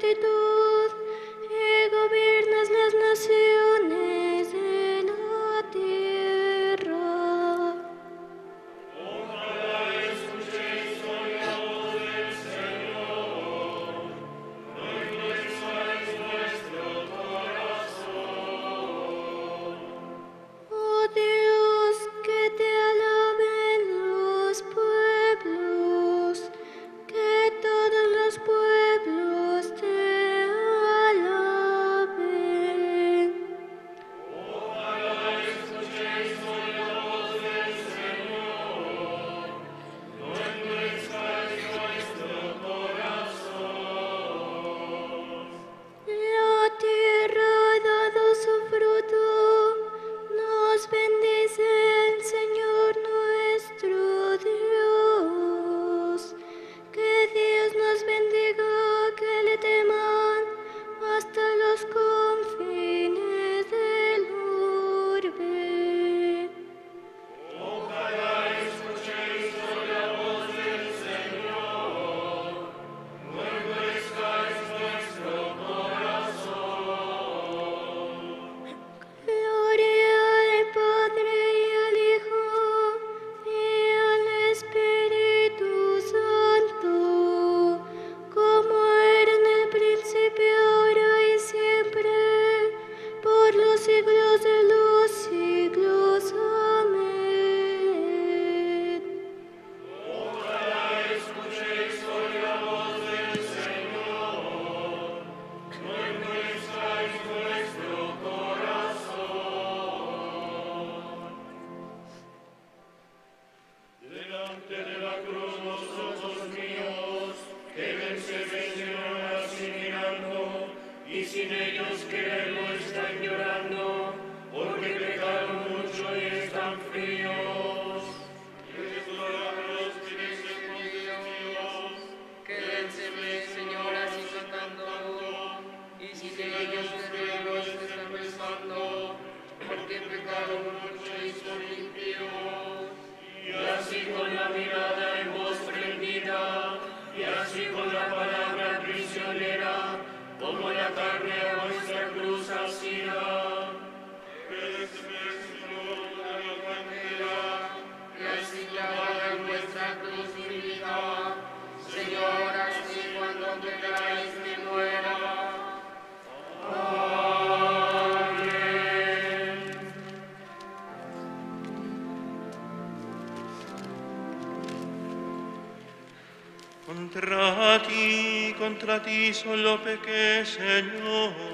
to do. Ti, solo pequé, Señor.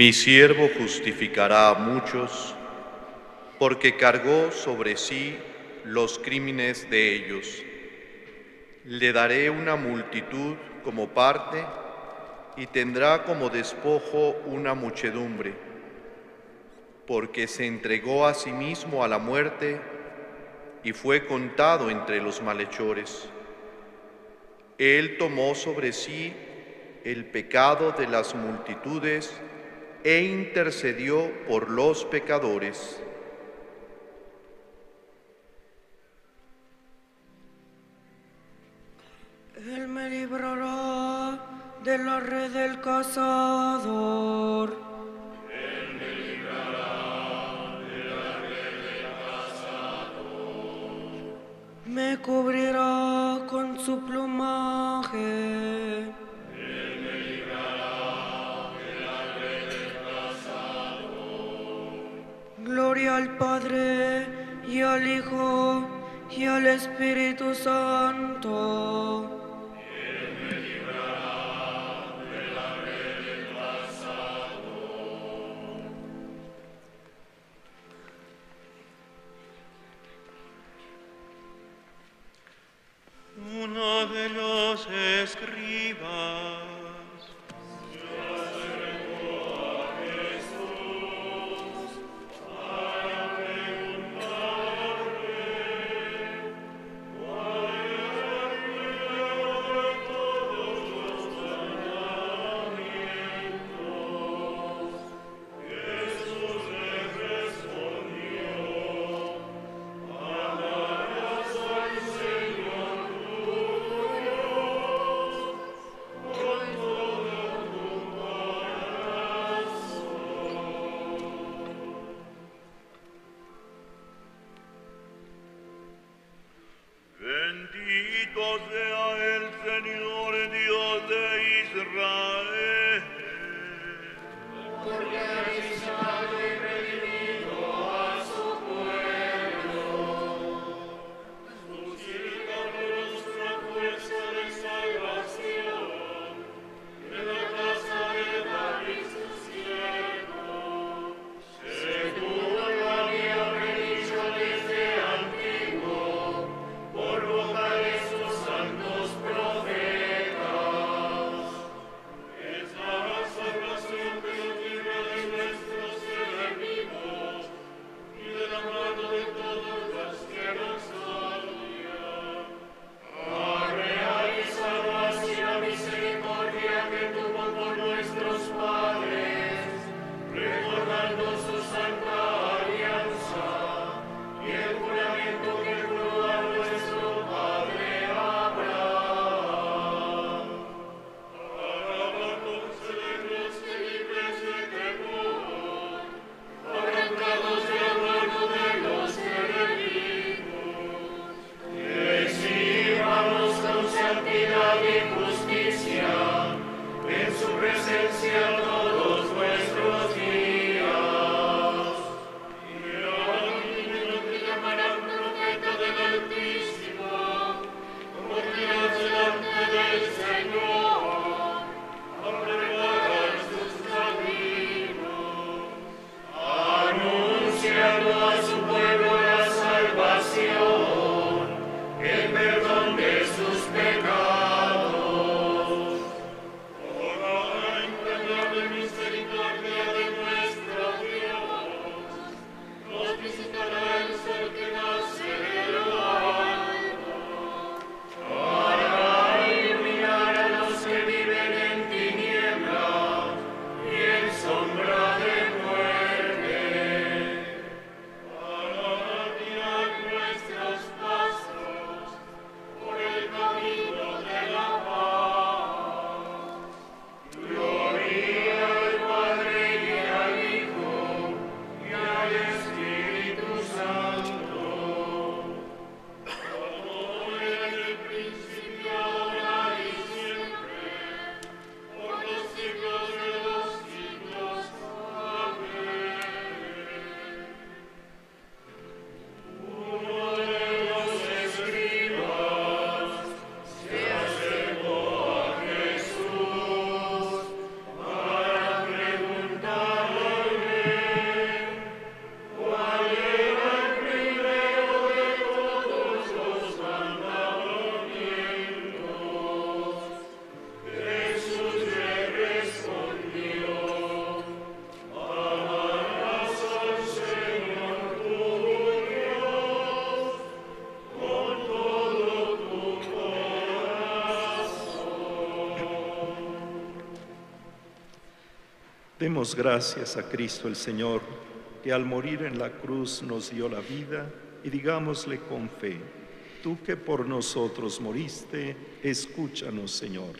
Mi siervo justificará a muchos porque cargó sobre sí los crímenes de ellos. Le daré una multitud como parte y tendrá como despojo una muchedumbre, porque se entregó a sí mismo a la muerte y fue contado entre los malhechores. Él tomó sobre sí el pecado de las multitudes e intercedió por los pecadores. Él me librará de la red del cazador. Él me librará de la red del cazador. Me cubrirá con su plumaje. Él me librará de la red del cazador. Gloria al Padre y al Hijo y al Espíritu Santo. Uno de los escribas Amen. Demos gracias a Cristo el Señor, que al morir en la cruz nos dio la vida, y digámosle con fe, tú que por nosotros moriste, escúchanos, Señor.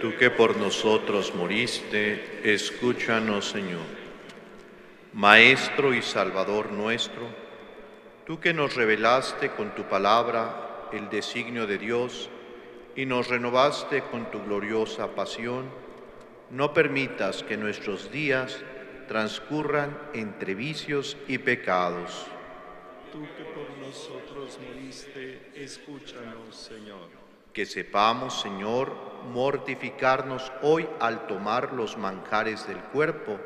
Tú que por nosotros moriste, escúchanos, Señor. Maestro y Salvador nuestro, tú que nos revelaste con tu palabra el designio de Dios y nos renovaste con tu gloriosa pasión, no permitas que nuestros días transcurran entre vicios y pecados. Tú que por nosotros moriste, escúchanos, Señor. Que sepamos, Señor, mortificarnos hoy al tomar los manjares del cuerpo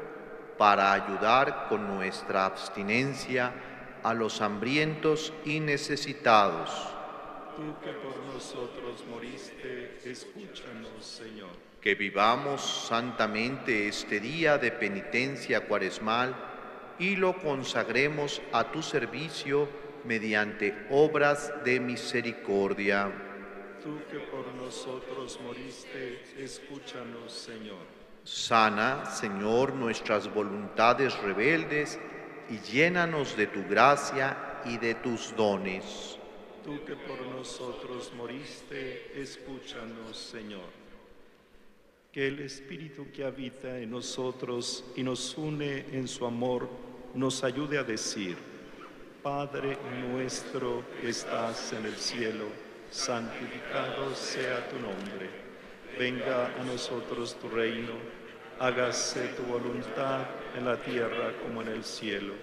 para ayudar con nuestra abstinencia a los hambrientos y necesitados. Tú que por nosotros moriste, escúchanos, Señor que vivamos santamente este día de penitencia cuaresmal y lo consagremos a tu servicio mediante obras de misericordia. Tú que por nosotros moriste, escúchanos, Señor. Sana, Señor, nuestras voluntades rebeldes y llénanos de tu gracia y de tus dones. Tú que por nosotros moriste, escúchanos, Señor. Que el Espíritu que habita en nosotros y nos une en su amor nos ayude a decir, Padre nuestro que estás en el cielo, santificado sea tu nombre, venga a nosotros tu reino, hágase tu voluntad en la tierra como en el cielo.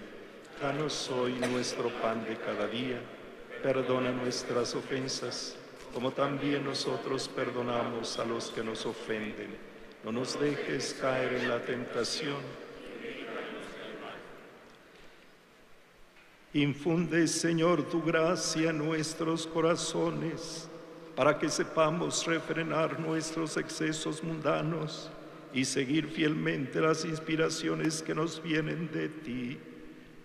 Danos hoy nuestro pan de cada día, perdona nuestras ofensas como también nosotros perdonamos a los que nos ofenden. No nos dejes caer en la tentación. Infunde, Señor, tu gracia en nuestros corazones, para que sepamos refrenar nuestros excesos mundanos y seguir fielmente las inspiraciones que nos vienen de ti.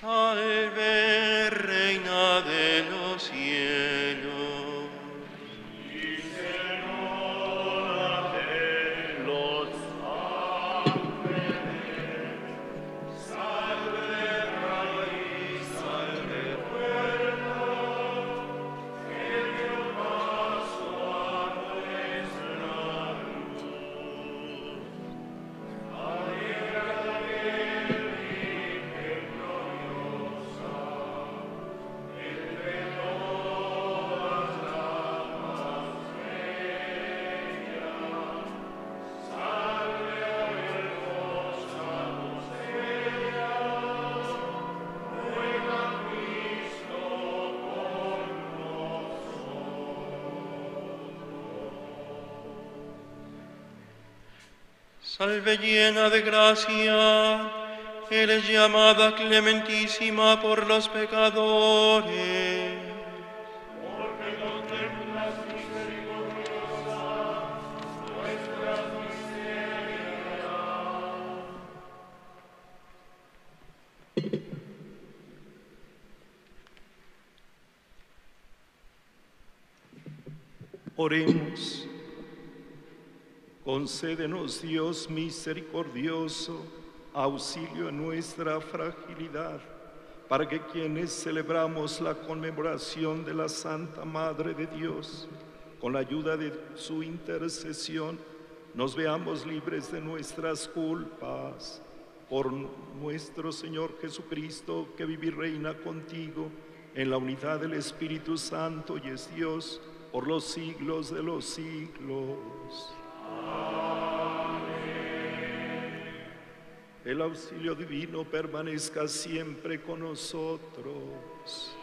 Salve, llena de gracia, eres llamada clementísima por los pecadores. Concédenos, Dios misericordioso, auxilio en nuestra fragilidad, para que quienes celebramos la conmemoración de la Santa Madre de Dios, con la ayuda de su intercesión, nos veamos libres de nuestras culpas. Por nuestro Señor Jesucristo, que vive y reina contigo en la unidad del Espíritu Santo y es Dios por los siglos de los siglos. El auxilio divino permanezca siempre con nosotros.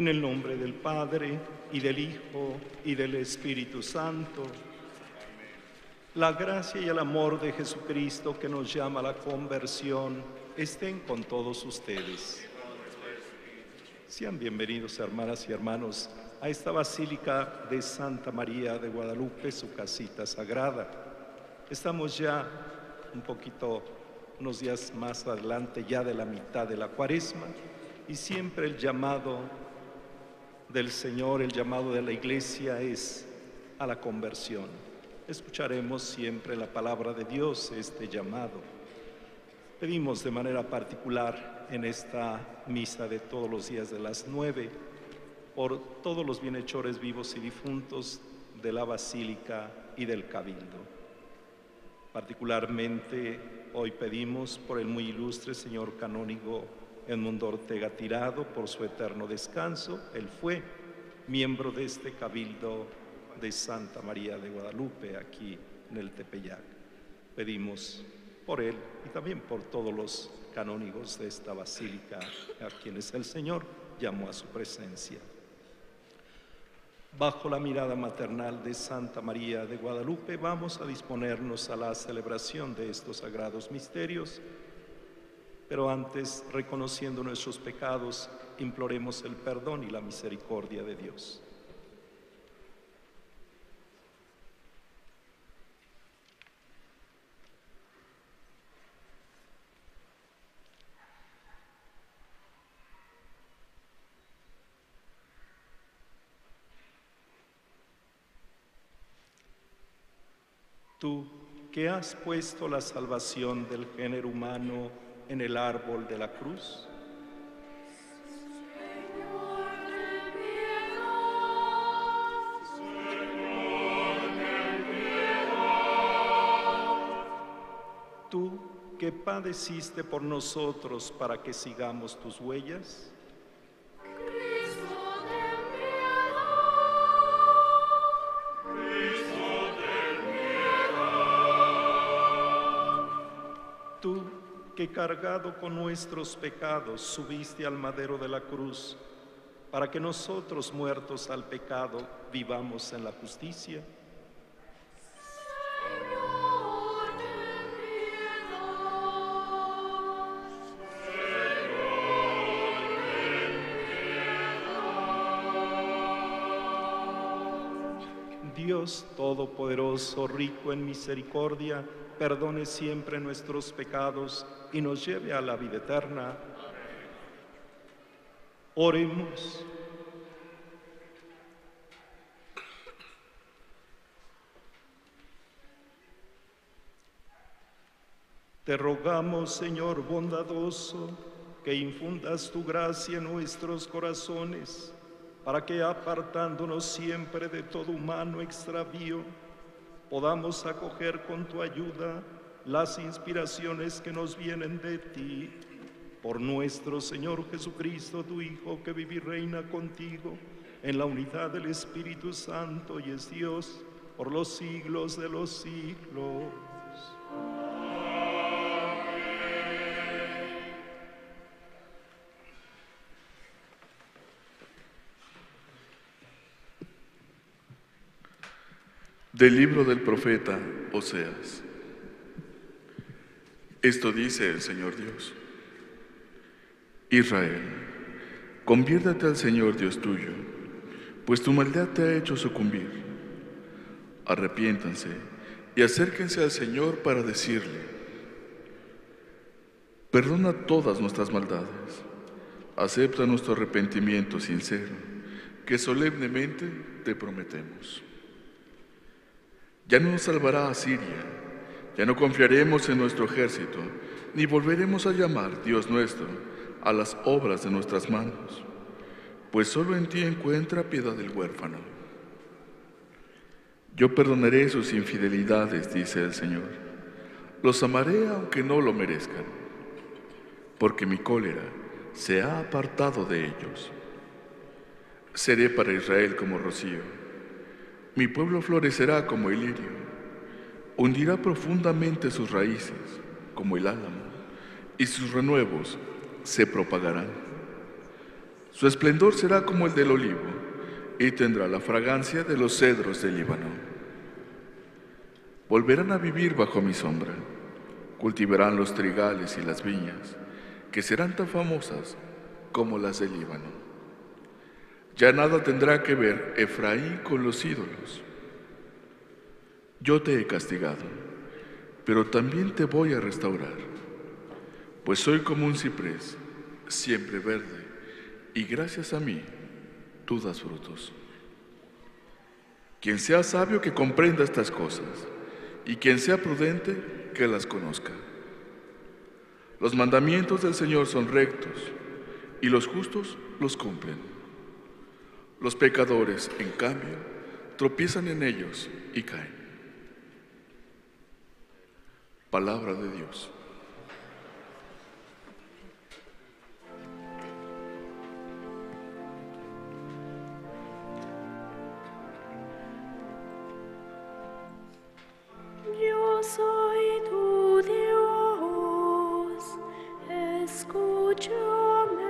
En el nombre del Padre, y del Hijo, y del Espíritu Santo. La gracia y el amor de Jesucristo que nos llama a la conversión estén con todos ustedes. Sean bienvenidos, hermanas y hermanos, a esta Basílica de Santa María de Guadalupe, su casita sagrada. Estamos ya un poquito, unos días más adelante, ya de la mitad de la cuaresma, y siempre el llamado del Señor, el llamado de la iglesia es a la conversión. Escucharemos siempre la palabra de Dios, este llamado. Pedimos de manera particular en esta misa de todos los días de las nueve por todos los bienhechores vivos y difuntos de la Basílica y del Cabildo. Particularmente hoy pedimos por el muy ilustre señor canónigo Edmundo Ortega Tirado por su eterno descanso. Él fue miembro de este cabildo de Santa María de Guadalupe aquí en el Tepeyac. Pedimos por él y también por todos los canónigos de esta basílica a quienes el Señor llamó a su presencia. Bajo la mirada maternal de Santa María de Guadalupe vamos a disponernos a la celebración de estos sagrados misterios pero antes, reconociendo nuestros pecados, imploremos el perdón y la misericordia de Dios. Tú que has puesto la salvación del género humano en el árbol de la cruz? Tú que padeciste por nosotros para que sigamos tus huellas. Que cargado con nuestros pecados subiste al madero de la cruz, para que nosotros muertos al pecado vivamos en la justicia. Dios Todopoderoso, rico en misericordia, perdone siempre nuestros pecados y nos lleve a la vida eterna. Oremos. Te rogamos, Señor bondadoso, que infundas tu gracia en nuestros corazones, para que apartándonos siempre de todo humano extravío, podamos acoger con tu ayuda las inspiraciones que nos vienen de ti. Por nuestro Señor Jesucristo, tu Hijo, que vive y reina contigo en la unidad del Espíritu Santo y es Dios por los siglos de los siglos. Del libro del profeta Oseas. Esto dice el Señor Dios. Israel, conviértate al Señor Dios tuyo, pues tu maldad te ha hecho sucumbir. Arrepiéntanse y acérquense al Señor para decirle, perdona todas nuestras maldades, acepta nuestro arrepentimiento sincero, que solemnemente te prometemos. Ya no nos salvará a Siria, ya no confiaremos en nuestro ejército, ni volveremos a llamar Dios nuestro a las obras de nuestras manos, pues solo en ti encuentra piedad del huérfano. Yo perdonaré sus infidelidades, dice el Señor. Los amaré aunque no lo merezcan, porque mi cólera se ha apartado de ellos. Seré para Israel como rocío mi pueblo florecerá como el lirio, hundirá profundamente sus raíces como el álamo, y sus renuevos se propagarán. Su esplendor será como el del olivo y tendrá la fragancia de los cedros del Líbano. Volverán a vivir bajo mi sombra, cultivarán los trigales y las viñas, que serán tan famosas como las del Líbano. Ya nada tendrá que ver Efraín con los ídolos. Yo te he castigado, pero también te voy a restaurar, pues soy como un ciprés, siempre verde, y gracias a mí tú das frutos. Quien sea sabio que comprenda estas cosas, y quien sea prudente que las conozca. Los mandamientos del Señor son rectos, y los justos los cumplen. Los pecadores, en cambio, tropiezan en ellos y caen. Palabra de Dios. Yo soy tu Dios, escúchame.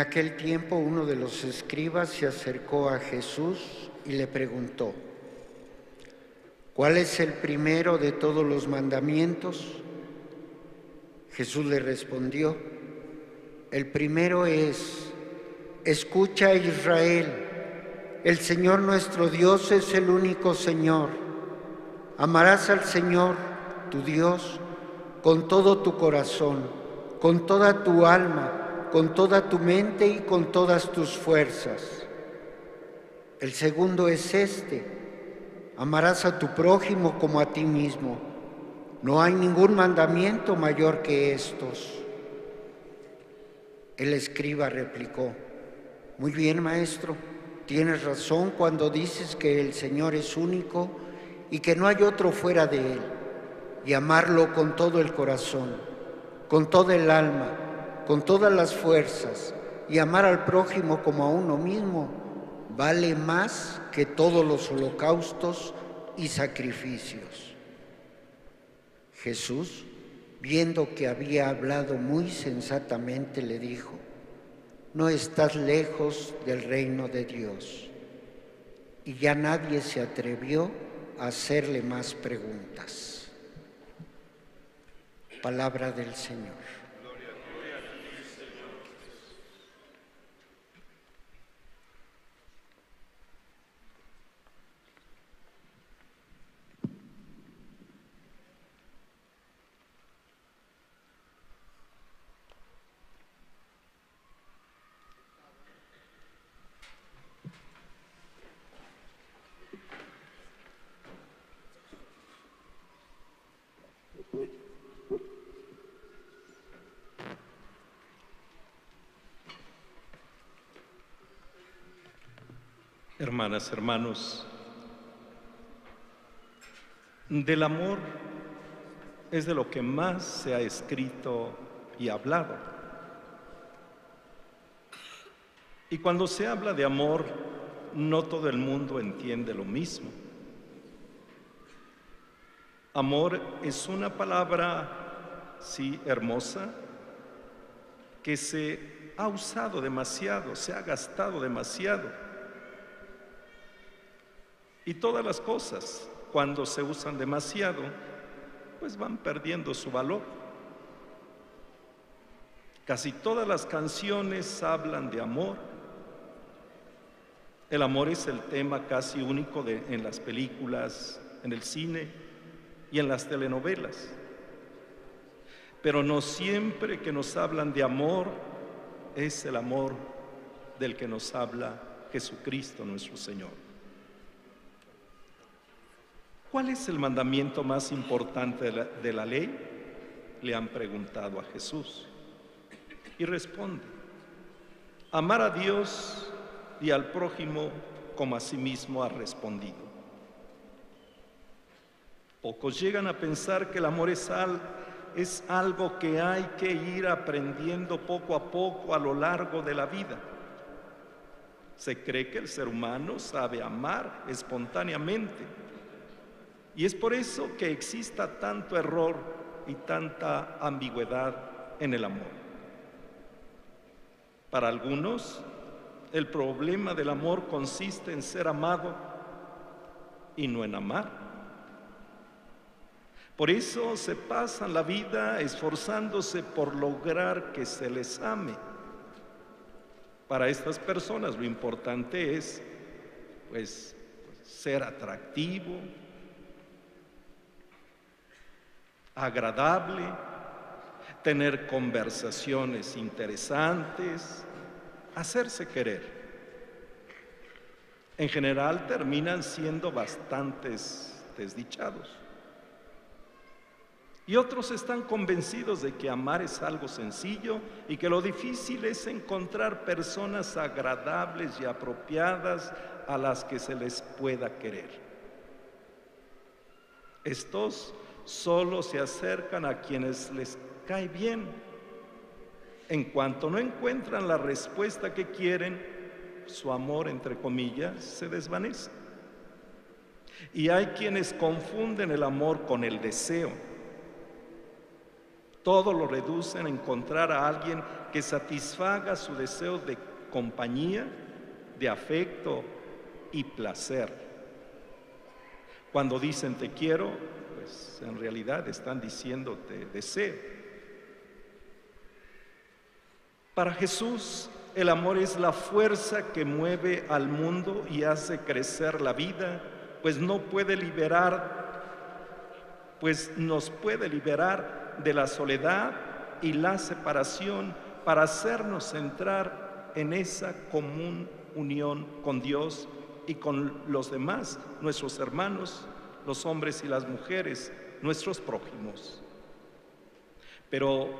Aquel tiempo uno de los escribas se acercó a Jesús y le preguntó, ¿cuál es el primero de todos los mandamientos? Jesús le respondió, el primero es, escucha Israel, el Señor nuestro Dios es el único Señor. Amarás al Señor, tu Dios, con todo tu corazón, con toda tu alma con toda tu mente y con todas tus fuerzas. El segundo es este, amarás a tu prójimo como a ti mismo. No hay ningún mandamiento mayor que estos. El escriba replicó, muy bien maestro, tienes razón cuando dices que el Señor es único y que no hay otro fuera de Él, y amarlo con todo el corazón, con toda el alma con todas las fuerzas y amar al prójimo como a uno mismo vale más que todos los holocaustos y sacrificios. Jesús, viendo que había hablado muy sensatamente, le dijo, no estás lejos del reino de Dios. Y ya nadie se atrevió a hacerle más preguntas. Palabra del Señor. Hermanas, hermanos, del amor es de lo que más se ha escrito y hablado. Y cuando se habla de amor, no todo el mundo entiende lo mismo. Amor es una palabra, sí, hermosa, que se ha usado demasiado, se ha gastado demasiado y todas las cosas, cuando se usan demasiado, pues van perdiendo su valor. Casi todas las canciones hablan de amor. El amor es el tema casi único de, en las películas, en el cine y en las telenovelas. Pero no siempre que nos hablan de amor es el amor del que nos habla Jesucristo nuestro Señor. ¿Cuál es el mandamiento más importante de la, ley? Le han preguntado a Jesús. Y responde, amar a Dios y al prójimo como a sí mismo ha respondido. Pocos llegan a pensar que el amor es, algo que hay que ir aprendiendo poco a poco a lo largo de la vida. Se cree que el ser humano sabe amar espontáneamente y es por eso que exista tanto error y tanta ambigüedad en el amor. Para algunos, el problema del amor consiste en ser amado y no en amar. Por eso se pasan la vida esforzándose por lograr que se les ame. Para estas personas lo importante es pues ser atractivo, agradable, tener conversaciones interesantes, hacerse querer. En general terminan siendo bastantes desdichados. Y otros están convencidos de que amar es algo sencillo y que lo difícil es encontrar personas agradables y apropiadas a las que se les pueda querer. Estos solo se acercan a quienes les cae bien. En cuanto no encuentran la respuesta que quieren, su amor, entre comillas, se desvanece. Y hay quienes confunden el amor con el deseo todo lo reducen a encontrar a alguien que satisfaga su deseo de compañía, de afecto y placer. Cuando dicen te quiero, en realidad están diciéndote deseo. Para Jesús, el amor es la fuerza que mueve al mundo y hace crecer la vida, pues no puede liberar, pues nos puede liberar de la soledad y la separación para hacernos entrar en esa común unión con Dios y con los demás, nuestros hermanos, los hombres y las mujeres, nuestros prójimos. Pero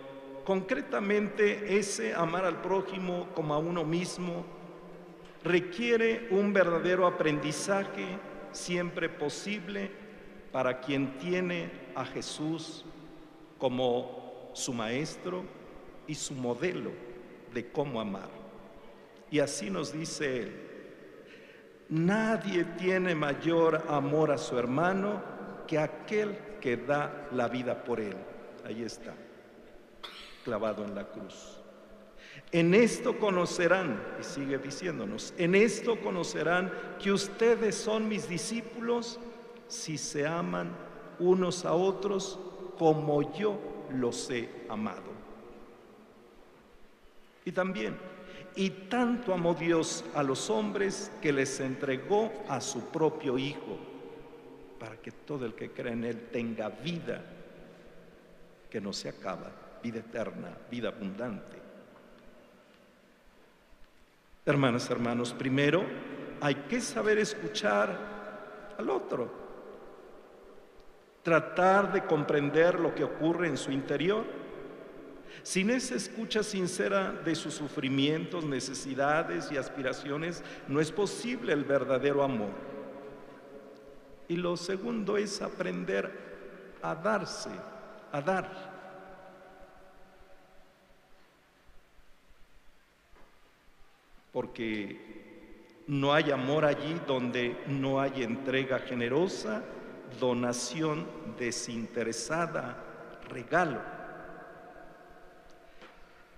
concretamente ese amar al prójimo como a uno mismo requiere un verdadero aprendizaje siempre posible para quien tiene a Jesús como su maestro y su modelo de cómo amar. Y así nos dice él, nadie tiene mayor amor a su hermano que aquel que da la vida por él. Ahí está, clavado en la cruz. En esto conocerán, y sigue diciéndonos, en esto conocerán que ustedes son mis discípulos si se aman unos a otros como yo los he amado. Y también, y tanto amó Dios a los hombres que les entregó a su propio Hijo, para que todo el que cree en Él tenga vida que no se acaba, vida eterna, vida abundante. Hermanas, hermanos, primero hay que saber escuchar al otro tratar de comprender lo que ocurre en su interior. Sin esa escucha sincera de sus sufrimientos, necesidades y aspiraciones, no es posible el verdadero amor. Y lo segundo es aprender a darse, a dar. Porque no hay amor allí donde no hay entrega generosa donación desinteresada, regalo.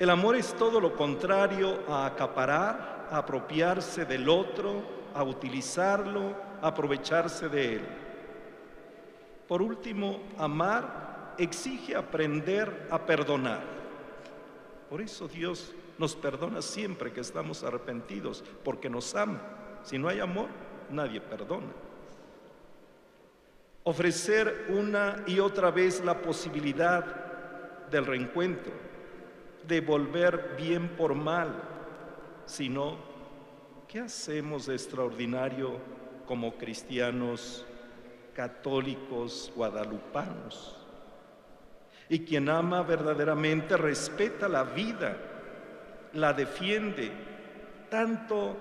El amor es todo lo contrario a acaparar, a apropiarse del otro, a utilizarlo, a aprovecharse de él. Por último, amar exige aprender a perdonar. Por eso Dios nos perdona siempre que estamos arrepentidos, porque nos ama. Si no hay amor, nadie perdona ofrecer una y otra vez la posibilidad del reencuentro, de volver bien por mal, sino, ¿qué hacemos de extraordinario como cristianos católicos guadalupanos? Y quien ama verdaderamente respeta la vida, la defiende, tanto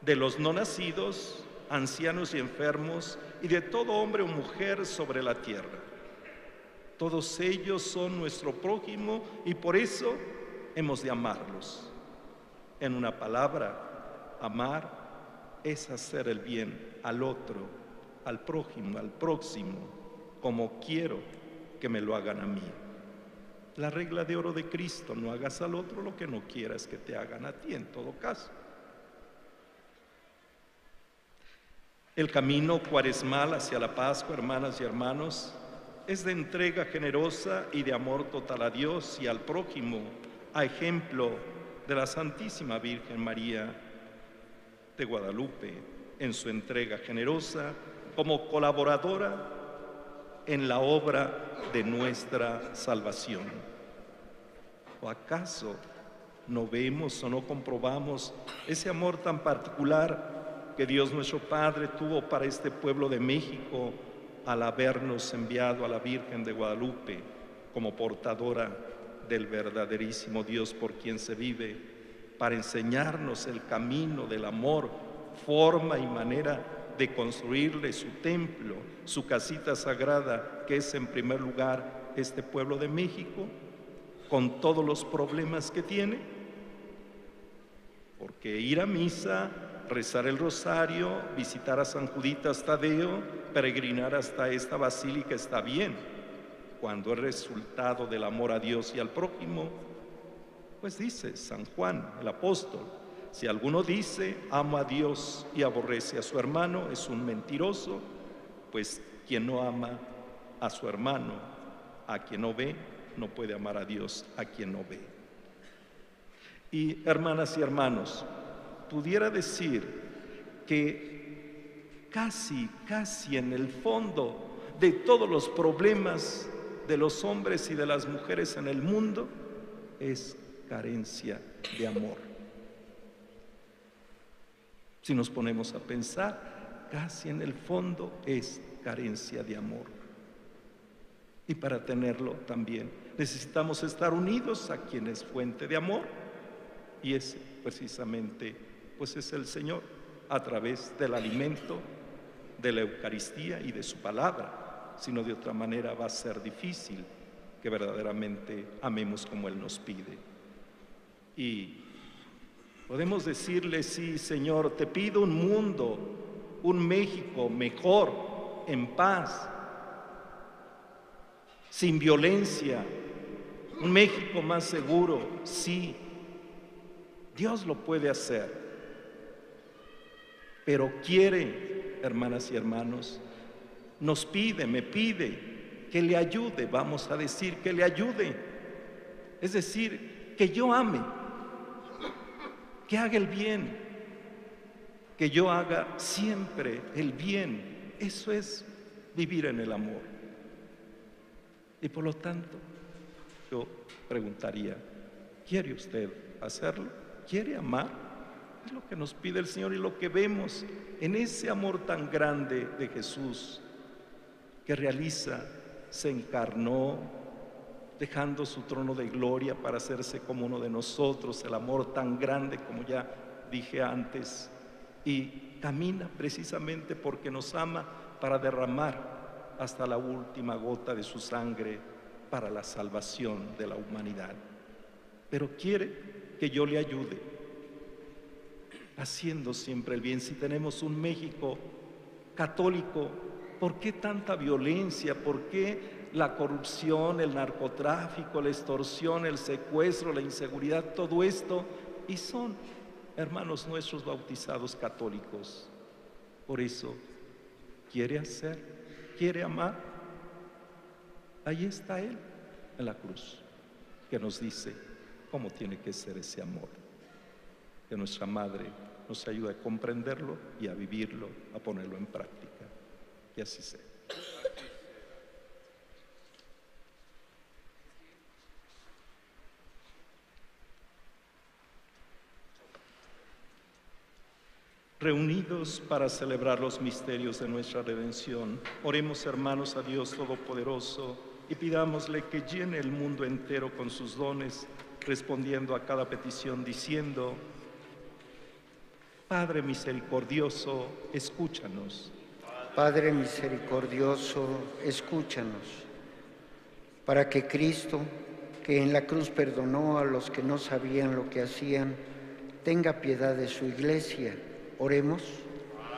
de los no nacidos, ancianos y enfermos, y de todo hombre o mujer sobre la tierra. Todos ellos son nuestro prójimo y por eso hemos de amarlos. En una palabra, amar es hacer el bien al otro, al prójimo, al próximo, como quiero que me lo hagan a mí. La regla de oro de Cristo, no hagas al otro lo que no quieras que te hagan a ti en todo caso. El camino cuaresmal hacia la Pascua, hermanas y hermanos, es de entrega generosa y de amor total a Dios y al prójimo, a ejemplo de la Santísima Virgen María de Guadalupe en su entrega generosa como colaboradora en la obra de nuestra salvación. ¿O acaso no vemos o no comprobamos ese amor tan particular que Dios nuestro Padre tuvo para este pueblo de México al habernos enviado a la Virgen de Guadalupe como portadora del verdaderísimo Dios por quien se vive, para enseñarnos el camino del amor, forma y manera de construirle su templo, su casita sagrada, que es en primer lugar este pueblo de México, con todos los problemas que tiene. Porque ir a misa, rezar el rosario, visitar a San Juditas Tadeo, peregrinar hasta esta basílica está bien. Cuando es resultado del amor a Dios y al prójimo, pues dice San Juan, el apóstol, si alguno dice, amo a Dios y aborrece a su hermano, es un mentiroso, pues quien no ama a su hermano, a quien no ve, no puede amar a Dios, a quien no ve. Y hermanas y hermanos, pudiera decir que casi, casi en el fondo de todos los problemas de los hombres y de las mujeres en el mundo es carencia de amor. Si nos ponemos a pensar, casi en el fondo es carencia de amor. Y para tenerlo también necesitamos estar unidos a quien es fuente de amor. Y ese precisamente pues es el Señor a través del alimento, de la Eucaristía y de su palabra. Sino de otra manera va a ser difícil que verdaderamente amemos como Él nos pide. Y podemos decirle, sí, Señor, te pido un mundo, un México mejor, en paz, sin violencia, un México más seguro, sí. Dios lo puede hacer. Pero quiere, hermanas y hermanos, nos pide, me pide que le ayude, vamos a decir, que le ayude. Es decir, que yo ame, que haga el bien, que yo haga siempre el bien. Eso es vivir en el amor. Y por lo tanto, yo preguntaría, ¿quiere usted hacerlo? ¿Quiere amar? Es lo que nos pide el Señor y lo que vemos en ese amor tan grande de Jesús que realiza, se encarnó, dejando su trono de gloria para hacerse como uno de nosotros, el amor tan grande como ya dije antes, y camina precisamente porque nos ama para derramar hasta la última gota de su sangre para la salvación de la humanidad. Pero quiere que yo le ayude, haciendo siempre el bien. Si tenemos un México católico, ¿por qué tanta violencia? ¿Por qué la corrupción, el narcotráfico, la extorsión, el secuestro, la inseguridad, todo esto? Y son hermanos nuestros bautizados católicos. Por eso, quiere hacer quiere amar, ahí está Él en la cruz, que nos dice cómo tiene que ser ese amor. Que nuestra Madre nos ayude a comprenderlo y a vivirlo, a ponerlo en práctica. Y así sea. reunidos para celebrar los misterios de nuestra redención. Oremos hermanos a Dios Todopoderoso y pidámosle que llene el mundo entero con sus dones, respondiendo a cada petición diciendo, Padre misericordioso, escúchanos. Padre misericordioso, escúchanos, para que Cristo, que en la cruz perdonó a los que no sabían lo que hacían, tenga piedad de su iglesia Oremos.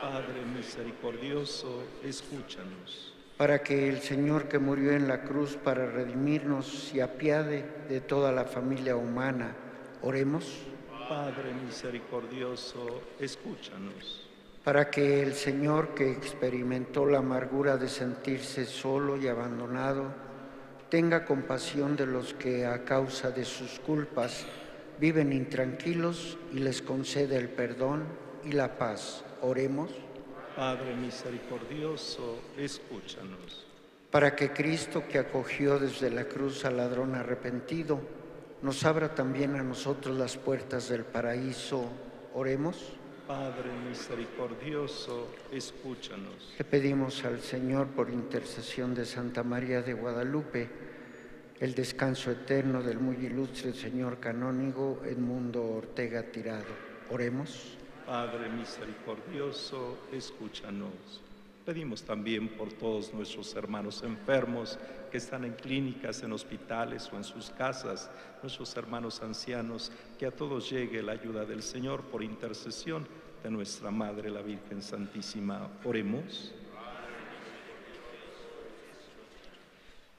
Padre misericordioso, escúchanos. Para que el Señor que murió en la cruz para redimirnos se apiade de toda la familia humana. Oremos. Padre misericordioso, escúchanos. Para que el Señor que experimentó la amargura de sentirse solo y abandonado, tenga compasión de los que a causa de sus culpas viven intranquilos y les concede el perdón y la paz. Oremos. Padre misericordioso, escúchanos. Para que Cristo que acogió desde la cruz al ladrón arrepentido, nos abra también a nosotros las puertas del paraíso. Oremos. Padre misericordioso, escúchanos. Le pedimos al Señor por intercesión de Santa María de Guadalupe el descanso eterno del muy ilustre señor canónigo Edmundo Ortega Tirado. Oremos. Padre misericordioso, escúchanos. Pedimos también por todos nuestros hermanos enfermos que están en clínicas, en hospitales o en sus casas, nuestros hermanos ancianos, que a todos llegue la ayuda del Señor por intercesión de nuestra Madre la Virgen Santísima. Oremos.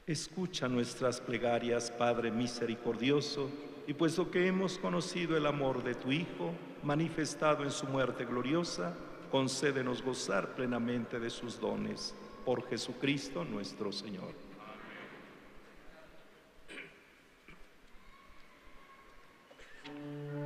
Escucha nuestras plegarias, Padre misericordioso, y puesto que hemos conocido el amor de tu Hijo, manifestado en su muerte gloriosa, concédenos gozar plenamente de sus dones. Por Jesucristo nuestro Señor. Amén.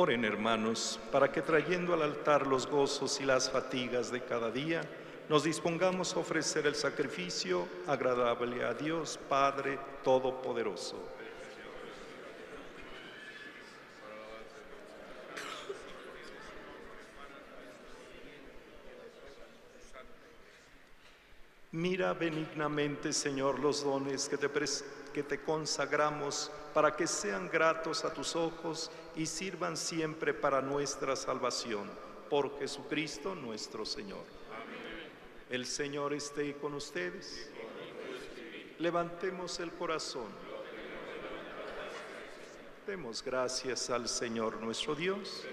Oren hermanos, para que trayendo al altar los gozos y las fatigas de cada día, nos dispongamos a ofrecer el sacrificio agradable a Dios Padre Todopoderoso. Mira benignamente, Señor, los dones que te, que te consagramos para que sean gratos a tus ojos y sirvan siempre para nuestra salvación. Por Jesucristo nuestro Señor. El Señor esté con ustedes. Levantemos el corazón. Demos gracias al Señor nuestro Dios.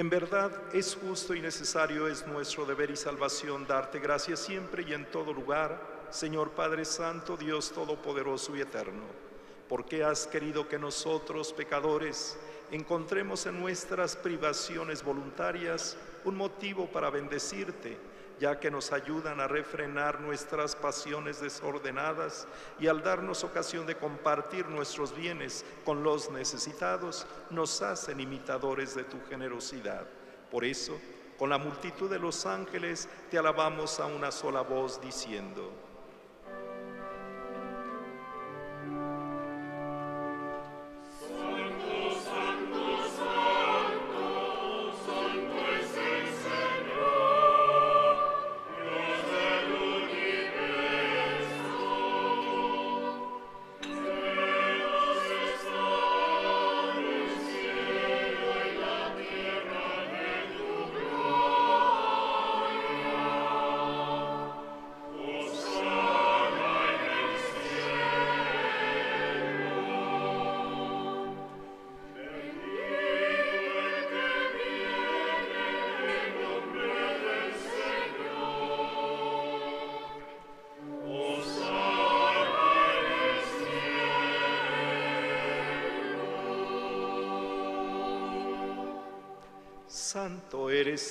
En verdad es justo y necesario, es nuestro deber y salvación darte gracias siempre y en todo lugar, Señor Padre Santo, Dios Todopoderoso y Eterno, porque has querido que nosotros, pecadores, encontremos en nuestras privaciones voluntarias un motivo para bendecirte ya que nos ayudan a refrenar nuestras pasiones desordenadas y al darnos ocasión de compartir nuestros bienes con los necesitados, nos hacen imitadores de tu generosidad. Por eso, con la multitud de los ángeles, te alabamos a una sola voz diciendo,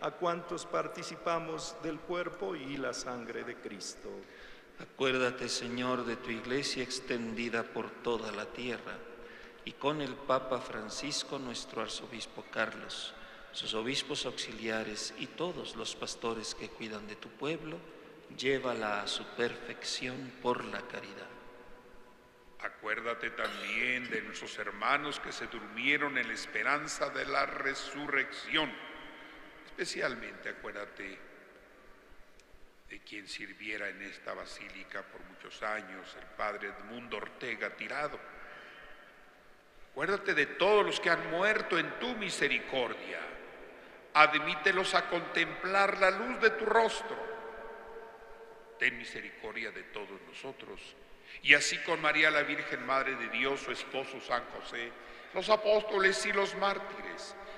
a cuantos participamos del cuerpo y la sangre de Cristo. Acuérdate, Señor, de tu iglesia extendida por toda la tierra y con el Papa Francisco, nuestro arzobispo Carlos, sus obispos auxiliares y todos los pastores que cuidan de tu pueblo, llévala a su perfección por la caridad. Acuérdate también de nuestros hermanos que se durmieron en la esperanza de la resurrección. Especialmente acuérdate de quien sirviera en esta basílica por muchos años, el padre Edmundo Ortega Tirado. Acuérdate de todos los que han muerto en tu misericordia. Admítelos a contemplar la luz de tu rostro ten misericordia de todos nosotros. Y así con María la Virgen, Madre de Dios, su esposo San José, los apóstoles y los mártires,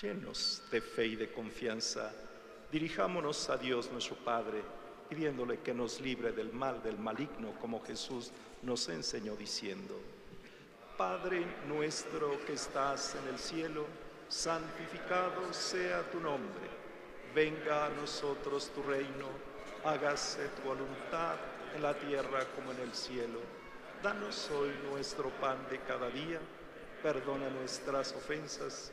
Llenos de fe y de confianza, dirijámonos a Dios nuestro Padre, pidiéndole que nos libre del mal, del maligno, como Jesús nos enseñó diciendo, Padre nuestro que estás en el cielo, santificado sea tu nombre venga a nosotros tu reino, hágase tu voluntad en la tierra como en el cielo. Danos hoy nuestro pan de cada día, perdona nuestras ofensas,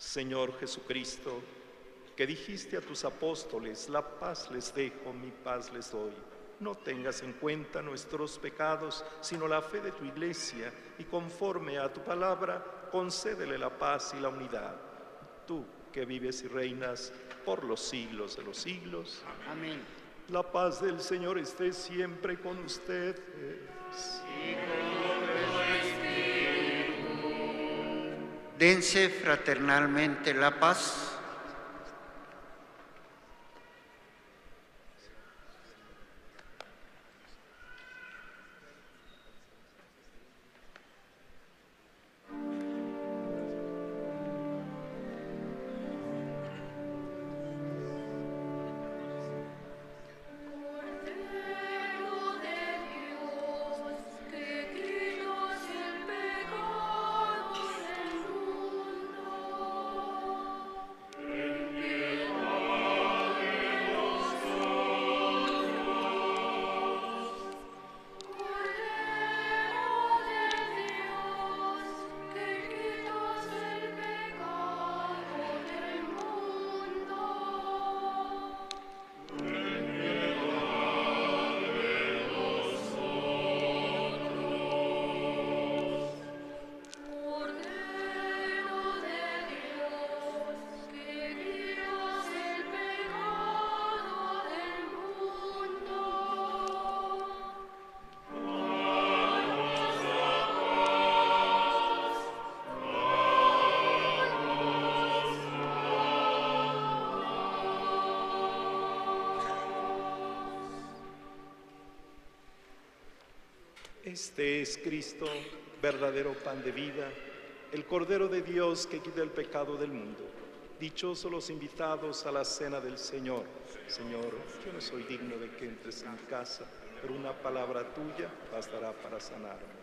Señor Jesucristo, que dijiste a tus apóstoles, la paz les dejo, mi paz les doy. No tengas en cuenta nuestros pecados, sino la fe de tu iglesia, y conforme a tu palabra, concédele la paz y la unidad. Tú, que vives y reinas por los siglos de los siglos. Amén. La paz del Señor esté siempre con ustedes. Dense fraternalmente la paz. Este es Cristo, verdadero pan de vida, el Cordero de Dios que quita el pecado del mundo. Dichosos los invitados a la cena del Señor. Señor, yo no soy digno de que entres en mi casa, pero una palabra tuya bastará para sanarme.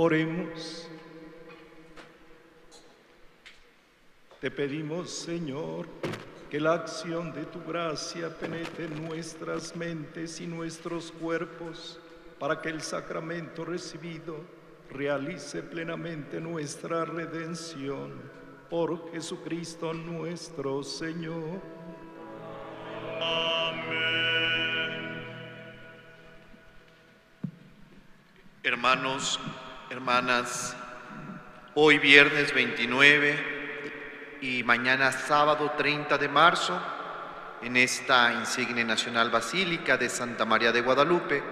Oremos. Te pedimos, Señor, que la acción de tu gracia penetre en nuestras mentes y nuestros cuerpos, para que el sacramento recibido realice plenamente nuestra redención. Por Jesucristo nuestro Señor. Amén. Hermanos, hermanas, hoy viernes 29 y mañana sábado 30 de marzo, en esta insigne nacional basílica de Santa María de Guadalupe,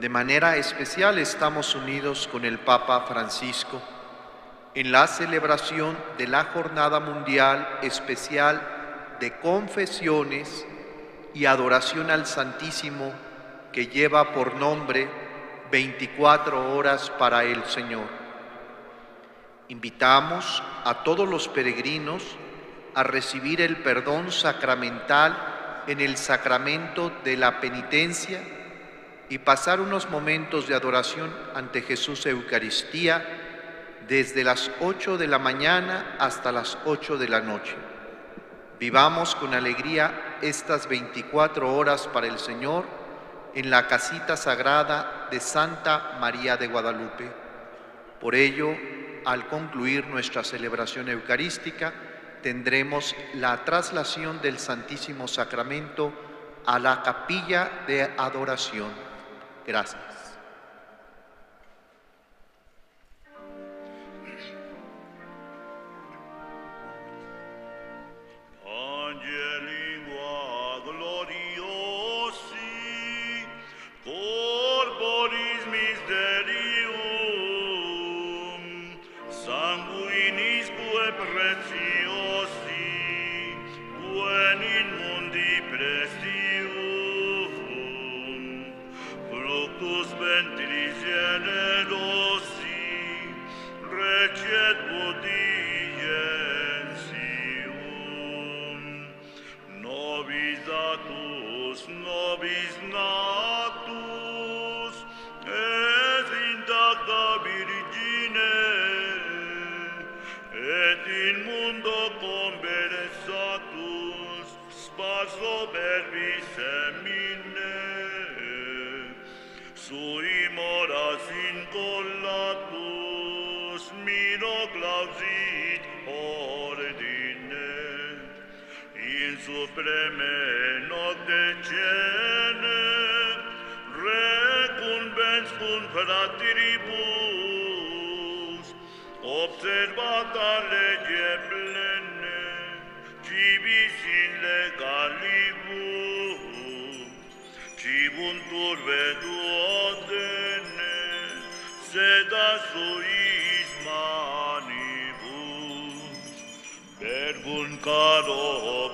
de manera especial estamos unidos con el Papa Francisco en la celebración de la Jornada Mundial Especial de Confesiones y Adoración al Santísimo que lleva por nombre 24 horas para el Señor. Invitamos a todos los peregrinos a recibir el perdón sacramental en el sacramento de la penitencia y pasar unos momentos de adoración ante Jesús Eucaristía desde las 8 de la mañana hasta las 8 de la noche. Vivamos con alegría estas 24 horas para el Señor en la casita sagrada de Santa María de Guadalupe. Por ello, al concluir nuestra celebración eucarística, tendremos la traslación del Santísimo Sacramento a la capilla de adoración. Gracias. Caro